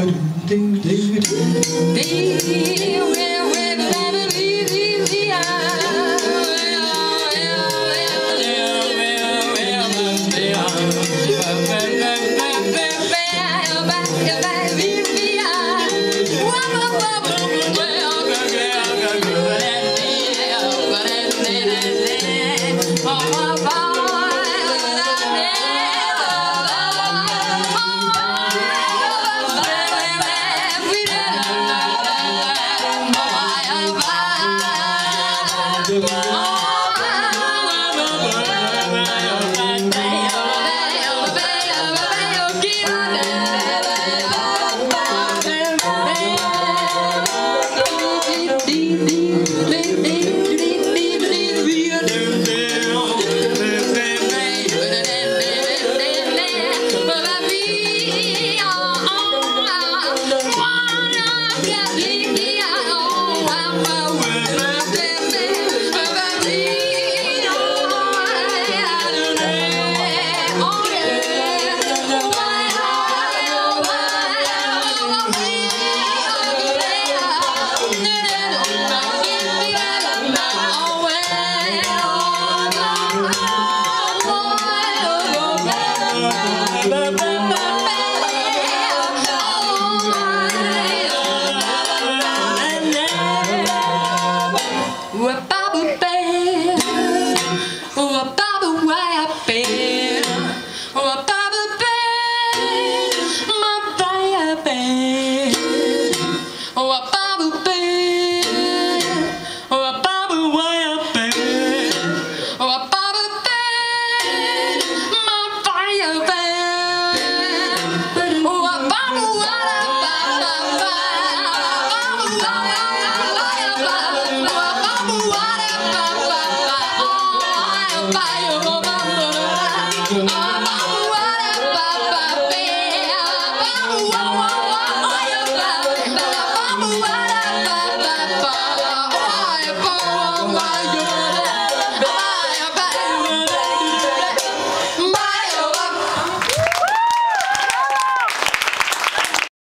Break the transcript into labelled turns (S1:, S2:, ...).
S1: do do do do do. Oh, a Baba, I been? Oh, a Baba, my Oh, a Baba. away.